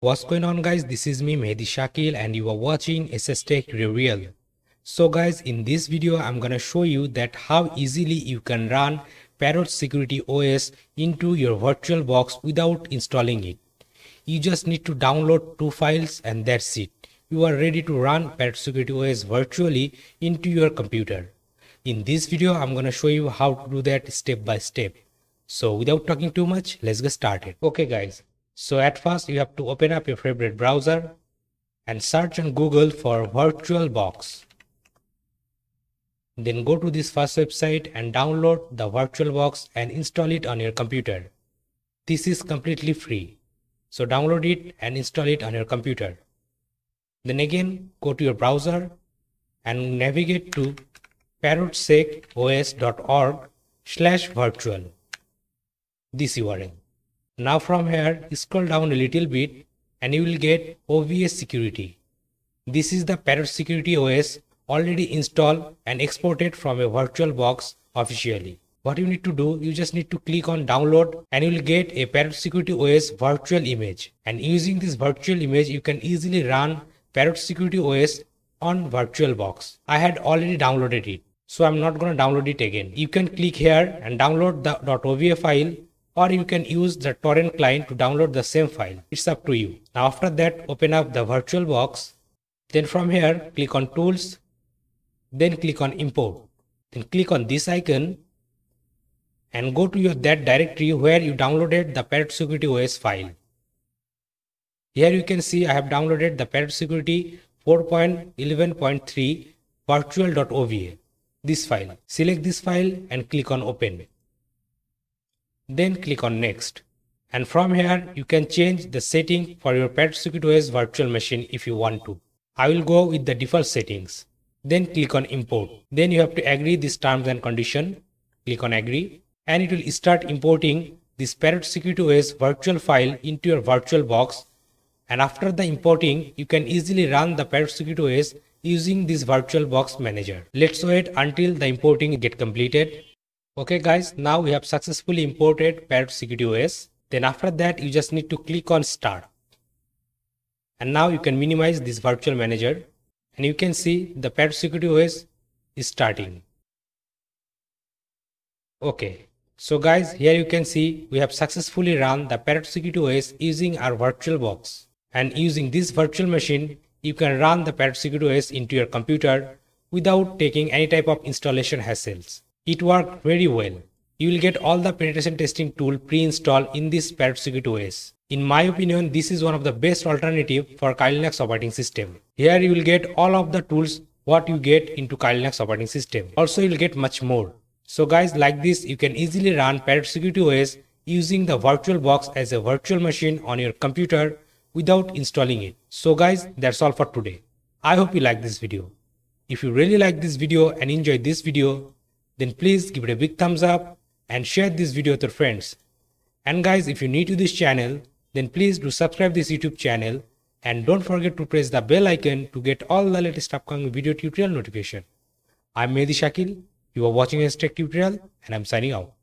What's going on guys this is me Mehedi Shakeel and you are watching SSTec Tutorial. So guys in this video I'm gonna show you that how easily you can run Parrot Security OS into your VirtualBox without installing it. You just need to download two files and that's it. You are ready to run Parrot Security OS virtually into your computer. In this video I'm gonna show you how to do that step by step. So without talking too much, let's get started. Okay guys, so at first you have to open up your favorite browser and search on Google for VirtualBox. Then go to this first website and download the VirtualBox and install it on your computer. This is completely free. So download it and install it on your computer. Then again go to your browser and navigate to parrotsecos.org slash virtual this URL. Now from here, scroll down a little bit and you will get OVS security. This is the Parrot Security OS already installed and exported from a VirtualBox officially. What you need to do, you just need to click on download and you will get a Parrot Security OS virtual image. And using this virtual image, you can easily run Parrot Security OS on VirtualBox. I had already downloaded it. So I'm not going to download it again. You can click here and download the .ova file or you can use the torrent client to download the same file. It's up to you. Now after that open up the VirtualBox. Then from here click on tools. Then click on import. Then click on this icon and go to your that directory where you downloaded the Parrot Security OS file. Here you can see I have downloaded the Parrot Security 4.11.3 virtual.ova. This file. Select this file and click on open then click on next and from here you can change the setting for your OS virtual machine if you want to. I will go with the default settings. Then click on import. Then you have to agree these terms and condition. Click on agree and it will start importing this OS virtual file into your virtual box. and after the importing you can easily run the OS using this VirtualBox manager. Let's wait until the importing get completed Okay guys, now we have successfully imported Parrot Security OS. Then after that, you just need to click on start. And now you can minimize this virtual manager and you can see the Parrot Security OS is starting. Okay, so guys, here you can see we have successfully run the Parrot Security OS using our VirtualBox. And using this virtual machine, you can run the Parrot Security OS into your computer without taking any type of installation hassles. It worked very well. You will get all the penetration testing tool pre-installed in this Parrot OS. In my opinion, this is one of the best alternative for Kali Linux operating system. Here you will get all of the tools what you get into Kali Linux operating system. Also you will get much more. So guys like this you can easily run Parrot OS using the VirtualBox as a virtual machine on your computer without installing it. So guys that's all for today. I hope you like this video. If you really like this video and enjoyed this video, then please give it a big thumbs up and share this video with your friends. And guys, if you're new to this channel, then please do subscribe this YouTube channel and don't forget to press the bell icon to get all the latest upcoming video tutorial notification. I'm Mehedi Shakeel, you are watching Tech tutorial and I'm signing out.